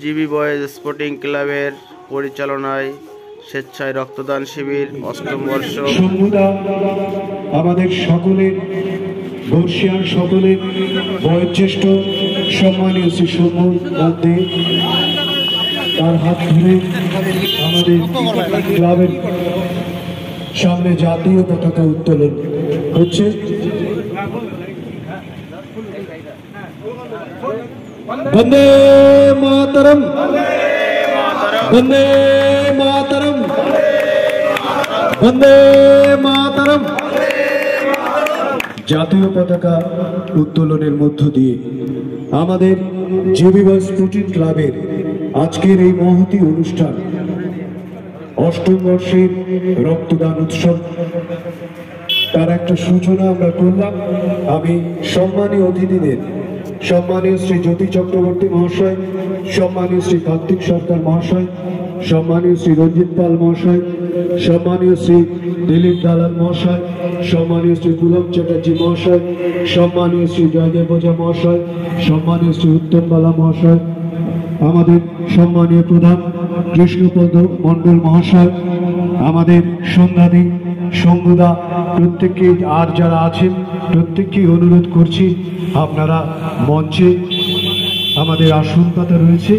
GB boys sporting ক্লাবের পরিচালনায় স্বেচ্ছায় রক্তদান শিবির, অষ্টম বর্ষ। আমাদের সকলের বর্ষিয়ান সকলের, বয়োজ্যেষ্ঠ সম্মানীয় শ্রী সৌম্য দে তার হাত ধরে আমাদের ক্লাবের সামনে জাতীয় পতাকা উত্তোলন হচ্ছে। বন্দে মাতরম। বন্দে মাতরম। বন্দে মাতরম। জাতীয় পতাকা উত্তোলনের মধ্য দিয়ে আমাদের জিবিবাস স্পোর্টিং ক্লাবের আজকের এই মহতি অনুষ্ঠান অষ্টম বর্ষের রক্তদান উৎসব। তার একটা সূচনা আমরা করলাম। আমি সম্মানীয় অতিথিদের সম্মানীয় শ্রী জ্যোতি চক্রবর্তী মহাশয়, সম্মানীয় শ্রী কার্তিক সরকার মহাশয়, সম্মানীয় শ্রী রঞ্জিত পাল মহাশয়, সম্মানীয় শ্রী দিলীপ দালাল মহাশয়, সম্মানীয় শ্রী পুলক চ্যাটার্জি মহাশয়, সম্মানীয় শ্রী জয়দেব ওঝা মহাশয়, সম্মানীয় শ্রী উত্তম বালা মহাশয়, আমাদের সম্মানীয় প্রধান কৃষ্ণপদ মণ্ডল মহাশয়, আমাদের সন্ধ্যাদী সঙ্গুদা প্রত্যেককে আর যারা আছেন প্রত্যেককেই অনুরোধ করছি, আপনারা মঞ্চে আমাদের আসন পাতা রয়েছে,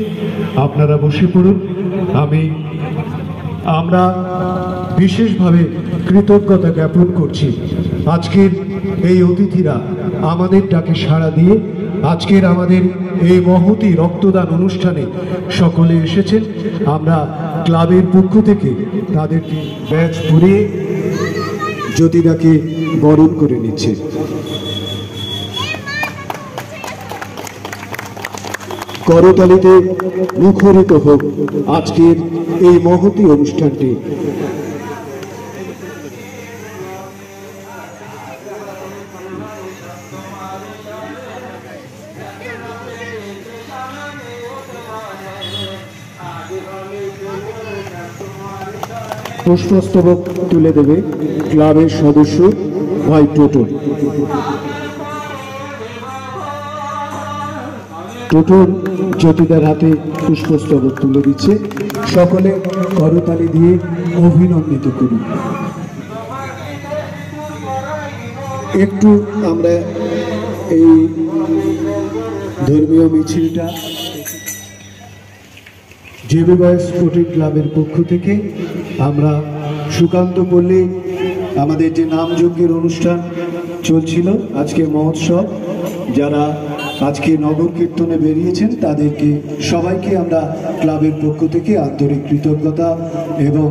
আপনারা বসে পড়ুন। আমি, আমরা বিশেষভাবে কৃতজ্ঞতা জ্ঞাপন করছি। আজকের এই অতিথিরা আমাদের ডাকে সাড়া দিয়ে, আজকের আমাদের এই মহতি রক্তদান অনুষ্ঠানে সকলে এসেছেন। আমরা ক্লাবের পক্ষ থেকে তাদেরকে ব্যাচ পরিয়ে জ্যোতিদাকে বরণ করে নিচ্ছে। করতালিতে মুখরিত হোক আজকের এই মহতি অনুষ্ঠানটি। পুষ্পস্তবক তুলে দেবে ক্লাবের সদস্য ভাই টোটো টোটোর জ্যোতিদার হাতে পুষ্পস্তবক তুলে দিচ্ছে। সকলে করতালি দিয়ে অভিনন্দিত করুন। একটু আমরা এই ধর্মীয় মিছিলটা জেবি বয়স স্পোর্টিং ক্লাবের পক্ষ থেকে আমরা সুকান্ত পল্লী, আমাদের যে নামযজ্ঞের অনুষ্ঠান চলছিল আজকে মহোৎসব, যারা আজকে নগর কীর্তনে বেরিয়েছেন, তাদেরকে, সবাইকে আমরা ক্লাবের পক্ষ থেকে আন্তরিক কৃতজ্ঞতা এবং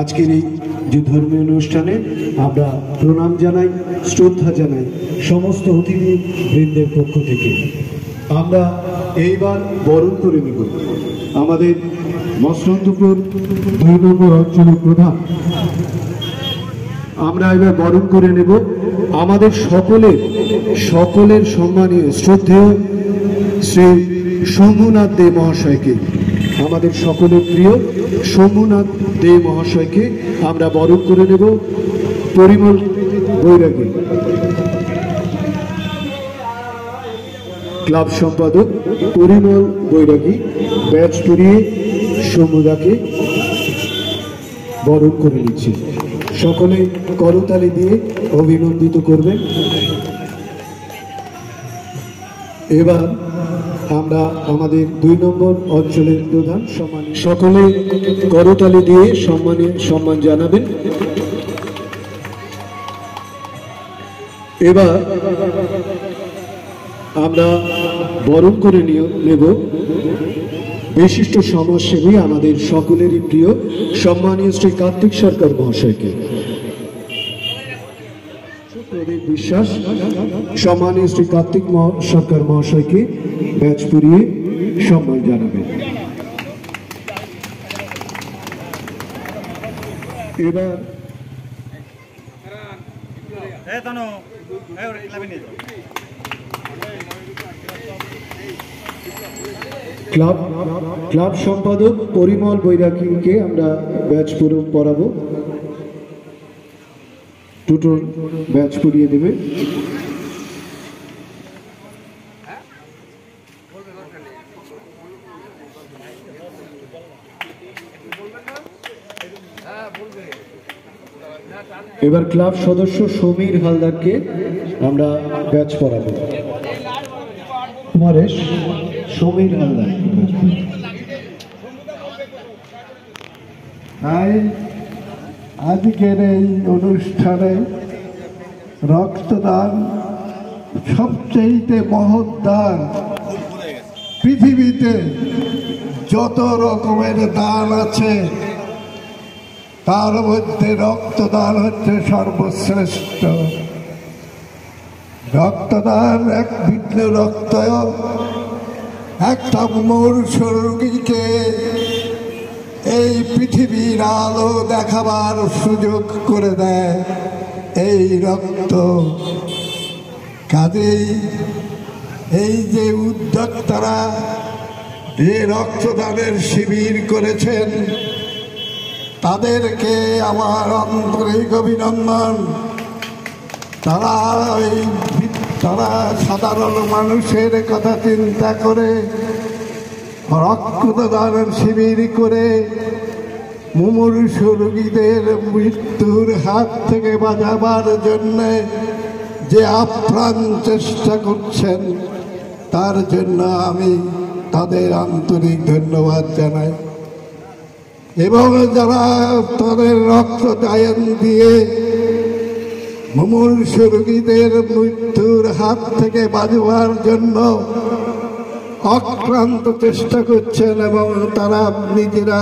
আজকের এই যে ধর্মীয় অনুষ্ঠানে আমরা প্রণাম জানাই, শ্রদ্ধা জানাই সমস্ত অতিথি বৃন্দের পক্ষ থেকে। আমরা এইবার বরণ করে নেব। আমাদের মসলন্দপুর দুই নম্বর অঞ্চলের প্রধান আমরা এবার বরণ করে নেব আমাদের সকলের সকলের সম্মানীয় শ্রদ্ধেয় শ্রী শম্ভুনাথ দে মহাশয়কে। আমাদের সকলের প্রিয় শম্ভুনাথ দে মহাশয়কে আমরা বরণ করে নেব পরিমল বৈরাগী। ক্লাব সম্পাদক পরিমল বৈরাগী ব্যাচ পরিয়ে সমুদাকে বরণ করে নিচ্ছে সকলে করতালি দিয়ে অভিনন্দিত করবেন। এবার আমরা আমাদের দুই নম্বর অঞ্চলের প্রধান সম্মান সকলে করতালি দিয়ে সম্মানে সম্মান জানাবেন। এবার আমরা বরণ করে নিয়ে- নেব। বিশিষ্ট সমাজসেবী আমাদের সকলেরই প্রিয়, সম্মানীয় শ্রী কার্তিক সরকার মহাশয়কে। বিশ্বাস, সম্মানীয় শ্রী কার্তিক সরকার মহাশয়কে ব্যাচ পুরিয়ে সম্মান জানাবেন। এবার ক্লাব ক্লাব সম্পাদক পরিমল বৈরাগীকে আমরা ব্যাচ পুরো পড়াবো। দুটো ব্যাচ পড়িয়ে দেবে। এবার ক্লাব সদস্য সমীর হালদারকে আমরা ব্যাচ পড়াবো। কুমারেশ। সমীর হালদার তাই আজকের এই অনুষ্ঠানে রক্তদান সবচেয়ে মহৎ দান। পৃথিবীতে যত রকমের দান আছে, তার মধ্যে রক্তদান হচ্ছে সর্বশ্রেষ্ঠ। রক্তদান এক ভিন্ন রক্ত। একটা মূর্ষ রোগীকে এই পৃথিবীর আলো দেখাবার সুযোগ করে দেয় এই রক্ত। কাজেই এই যে উদ্যোক্তারা যে রক্তদানের শিবির করেছেন, তাদেরকে আমার আন্তরিক অভিনন্দন। তারা এই তারা সাধারণ মানুষের কথা চিন্তা করে, রক্তদানের শিবির করে, মুমূর্ষু রোগীদের মৃত্যুর হাত থেকে বাঁচাবার জন্য যে আপ্রাণ চেষ্টা করছেন, তার জন্য আমি তাদের আন্তরিক ধন্যবাদ জানাই। এবং যারা তাদের রক্ত দায়ন দিয়ে মুমূর্ষু রোগীদের মৃত্যুর হাত থেকে বাঁচবার জন্য অক্রান্ত চেষ্টা করছেন এবং তারা নিজেরা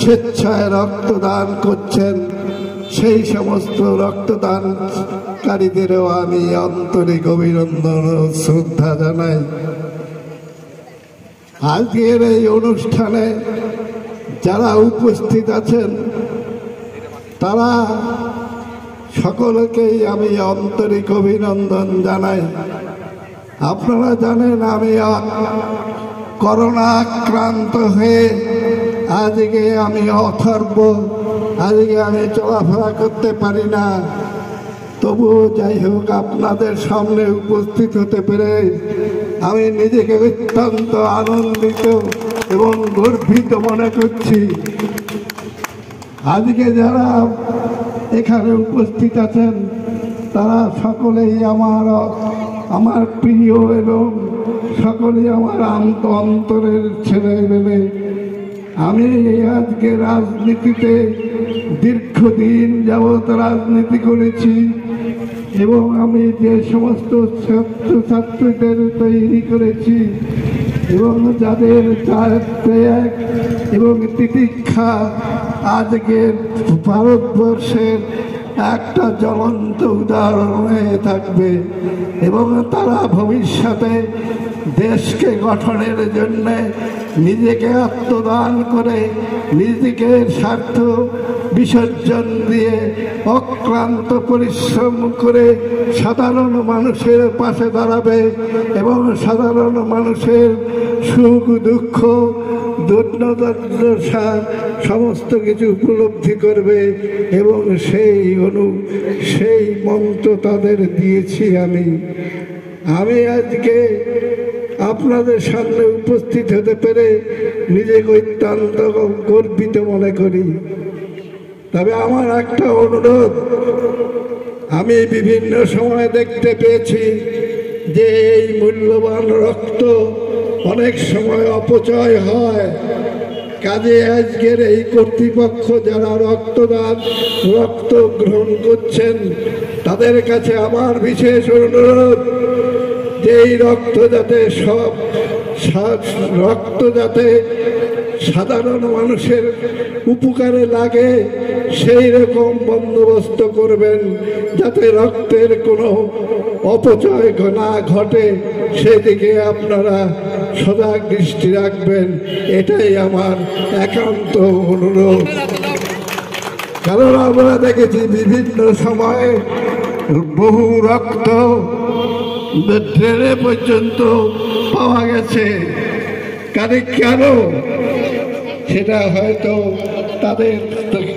স্বেচ্ছায় রক্তদান করছেন। সেই সমস্ত রক্তদানকারীদেরও আমি আন্তরিক অভিনন্দন ও শ্রদ্ধা জানাই। আজকের এই অনুষ্ঠানে যারা উপস্থিত আছেন, তারা সকলকেই আমি আন্তরিক অভিনন্দন জানাই। আপনারা জানেন আমি করোনা আক্রান্ত হয়ে আজকে আমি অথর্ব, আজকে আমি চলাফেরা করতে পারি না। তবুও যাই হোক, আপনাদের সামনে উপস্থিত হতে পেরে আমি নিজেকে অত্যন্ত আনন্দিত এবং গর্বিত মনে করছি। আজকে যারা এখানে উপস্থিত আছেন তারা সকলেই আমার আমার প্রিয় এবং সকলেই আমার আন্ত অন্তরের ছেলে মেলে আমি আজকে রাজনীতিতে দীর্ঘদিন যাবৎ রাজনীতি করেছি এবং আমি যে সমস্ত ছাত্রছাত্রীদের তৈরি করেছি এবং যাদের ত্যাগ এবং তিতিক্ষা আজকে ভারতবর্ষের একটা জ্বলন্ত উদাহরণ হয়ে থাকবে এবং তারা ভবিষ্যতে দেশকে গঠনের জন্য নিজেকে আত্মদান করে নিজেকে স্বার্থ বিসর্জন দিয়ে অক্লান্ত পরিশ্রম করে সাধারণ মানুষের পাশে দাঁড়াবে এবং সাধারণ মানুষের সুখ দুঃখ দুর্দশা সমস্ত কিছু উপলব্ধি করবে এবং সেই অনু, সেই মন্ত্র তাদের দিয়েছি আমি। আমি আজকে আপনাদের সামনে উপস্থিত হতে পেরে নিজেকে অত্যন্ত গর্বিত মনে করি। তবে আমার একটা অনুরোধ, আমি বিভিন্ন সময় দেখতে পেয়েছি যে এই মূল্যবান রক্ত অনেক সময় অপচয় হয়। কাজে আজকের এই কর্তৃপক্ষ যারা রক্তদান রক্ত গ্রহণ করছেন, তাদের কাছে আমার বিশেষ অনুরোধ যে এই রক্ত যাতে সব রক্ত যাতে সাধারণ মানুষের উপকারে লাগে, সেই রকম বন্দোবস্ত করবেন যাতে রক্তের কোনো অপচয় না ঘটে। সেদিকে আপনারা সজাগ দৃষ্টি রাখবেন, এটাই আমার একান্ত অনুরোধ। কারণ আমরা দেখেছি বিভিন্ন সময়ে বহু রক্ত ট্রেনে পর্যন্ত পাওয়া গেছে। কারে কেন? সেটা হয়তো তাদের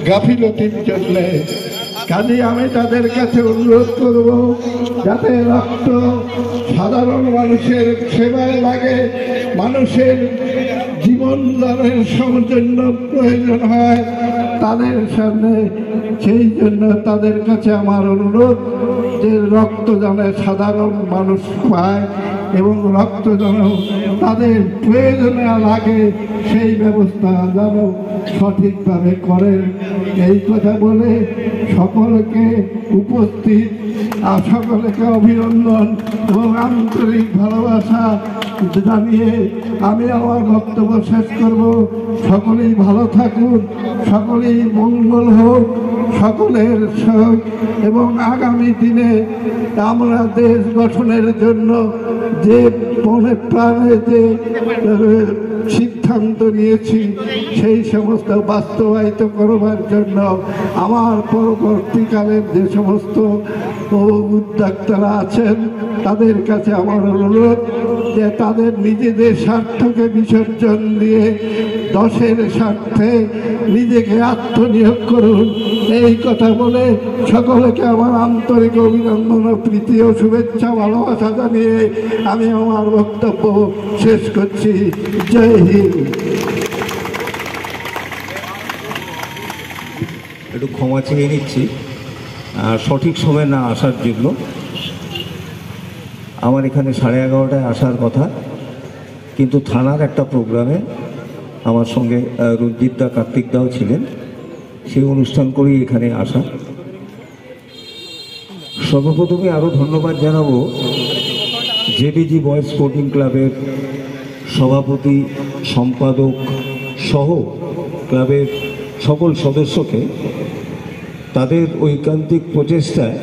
গাফিলতির জন্য কাজে আমি তাদের কাছে অনুরোধ করব যাতে রক্ত সাধারণ মানুষের সেবায় লাগে, মানুষের জীবন দানের জন্য প্রয়োজন হয় তাদের সামনে। সেই জন্য তাদের কাছে আমার অনুরোধ যে রক্তদানে সাধারণ মানুষ পায় এবং রক্ত যেন তাদের প্রয়োজনে লাগে, সেই ব্যবস্থা যেন সঠিকভাবে করেন। এই কথা বলে সকলকে উপস্থিত সকলকে অভিনন্দন এবং আন্তরিক ভালোবাসা জানিয়ে আমি আমার বক্তব্য শেষ করব। সকলেই ভালো থাকুন, সকলেই মঙ্গল হোক। সকলের সহ এবং আগামী দিনে আমরা দেশ গঠনের জন্য যে মনে প্রাণে যে সিদ্ধান্ত নিয়েছি, সেই সমস্ত বাস্তবায়িত করবার জন্য আমার পরবর্তীকালের যে সমস্ত উদ্যোক্তারা আছেন, তাদের কাছে আমার অনুরোধ যে তাদের নিজেদের স্বার্থকে বিসর্জন দিয়ে দশের স্বার্থে নিজেকে আত্মনিয়োগ করুন। এই কথা বলে সকলকে আমার আন্তরিক অভিনন্দন ও প্রীতি ও শুভেচ্ছা, ভালোবাসা জানিয়ে আমি আমার বক্তব্য শেষ করছি। জয় হিন্দ। একটু ক্ষমা চেয়ে নিচ্ছি। সঠিক সময় না আসার জন্য আমার এখানে সাড়ে এগারোটায় আসার কথা কিন্তু থানার একটা প্রোগ্রামে আমার সঙ্গে আহ, রঞ্জিত দা কার্তিক দাও ছিলেন। সেই অনুষ্ঠান করেই এখানে আসা। সর্বপ্রথমে আরও ধন্যবাদ জানাব জেবিজি বয়েজ স্পোর্টিং ক্লাবের সভাপতি সম্পাদক সহ ক্লাবের সকল সদস্যকে তাদের ঐকান্তিক প্রচেষ্টায়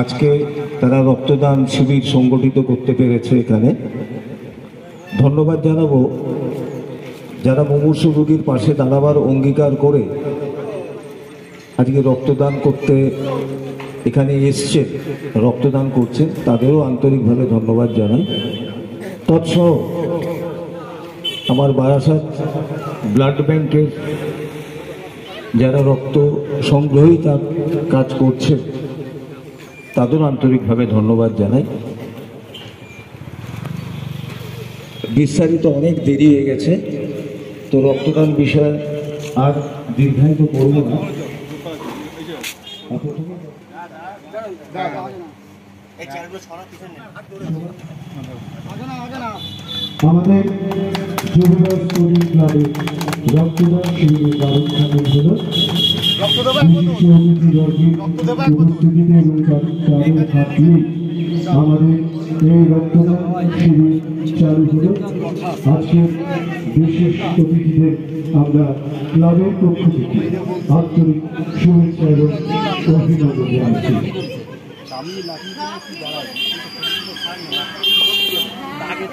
আজকে তারা রক্তদান শিবির সংগঠিত করতে পেরেছে এখানে। ধন্যবাদ জানাব যারা মুমূর্ষু রোগীর পাশে দাঁড়াবার অঙ্গীকার করে আজকে রক্তদান করতে এখানে এসছে, রক্তদান করছে তাদেরও আন্তরিকভাবে ধন্যবাদ জানাই। তৎসহ আমার বারাসাত ব্লাড ব্যাংকের যারা রক্ত সংগ্রহী তার কাজ করছে তাদেরও আন্তরিকভাবে ধন্যবাদ জানাই। বিস্তারিত অনেক দেরি হয়ে গেছে তো রক্তদান বিষয়ে আর দীর্ঘায়িত করব না। আমাদের যুবরাজ স্পোর্টিং ক্লাবের রক্তদান শিবিরের ব্যবস্থাপন হল। উপস্থিতিতে এবং চালু থাকলেই আমাদের এই রক্তদান শিবির চালু হল। আজকের বিশেষ অতিথিদের আমরা ক্লাবের পক্ষ থেকে আন্তরিক শুভেচ্ছা এবং অভিনন্দন জানাচ্ছি।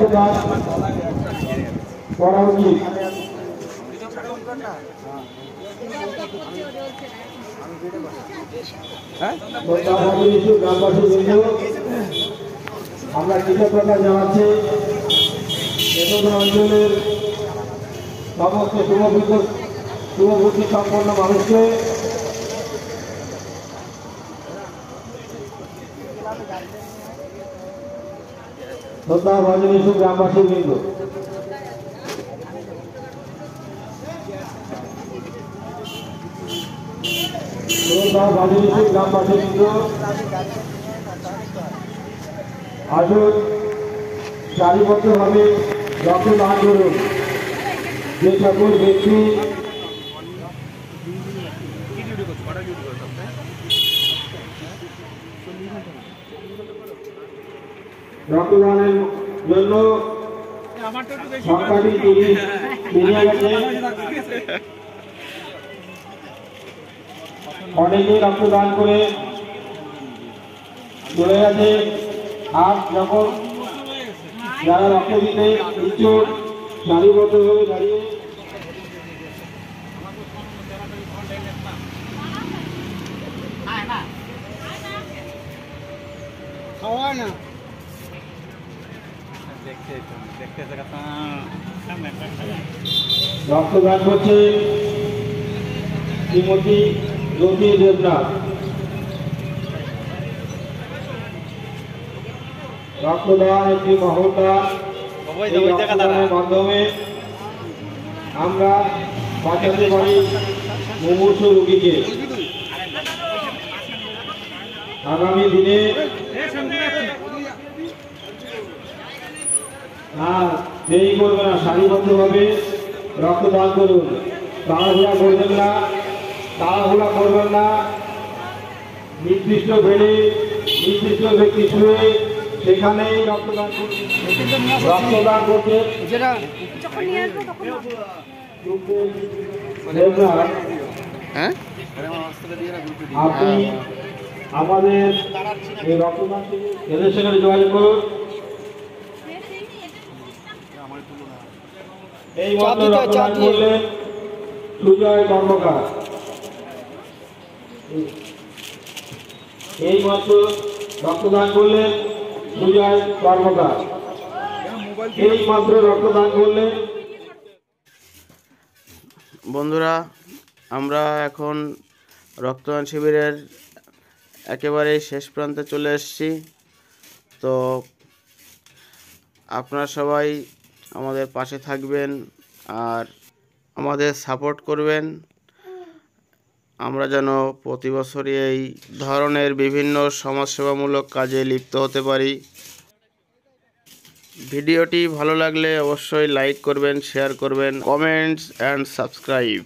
রক্তদান করা উচিত আমরা কৃতজ্ঞতা জানাচ্ছি অঞ্চলের সমস্ত শুভবুদ্ধ সম্পন্ন মানুষকে। শ্রদ্ধা ভজনী গ্রামবাসী বৃন্দ। শ্রদ্ধা ভজনী গ্রামবাসী বৃন্দ, আসুন সারিবদ্ধভাবে রক্তদান করুন। যে সকল ব্যক্তি রক্তদানের জন্য সংখ্যাটি তিনি বেরিয়ে অনেকে রক্তদান করে চলে গেছে। আর যখন যারা রক্ত দিতে ইচ্ছুক, সারিবদ্ধ হয়ে দাঁড়িয়ে খাওয়া না। রক্তদান করছে শ্রীমতী জ্যোতি দেবনাথ। রক্তদান একটি দাদা রক্তদানের মাধ্যমে আমরা বাঁচাতে পারি মুমূর্ষ রোগীকে। আগামী দিনে আর দেরি করবে না সারিবদ্ধভাবে রক্তদান করুন। তাড়াহুড়া করবেন না তাড়াহুড়া করবেন না। নির্দিষ্ট বেড়ে নির্দিষ্ট ব্যক্তি শুয়ে সেখানেই রক্তদান করুন। রক্তদান করতে হ্যাঁ? আপনি আমাদের এই রক্তদান সঙ্গে যোগাযোগ করুন। এই মন্ত্র সুজয় কর্মকার। এই মন্ত্র রক্তদান করলেন সুজয় কর্মকার। এই মন্ত্র রক্তদান করলেন বন্ধুরা আমরা এখন রক্তদান শিবিরের একেবারেই শেষ প্রান্তে চলে এসেছি। তো আপনারা সবাই আমাদের পাশে থাকবেন আর আমাদের সাপোর্ট করবেন। আমরা যেন প্রতি বছরই এই ধরনের বিভিন্ন সমাজসেবামূলক কাজে লিপ্ত হতে পারি। ভিডিওটি ভালো লাগলে অবশ্যই লাইক করবেন, শেয়ার করবেন, কমেন্টস, অ্যান্ড সাবস্ক্রাইব।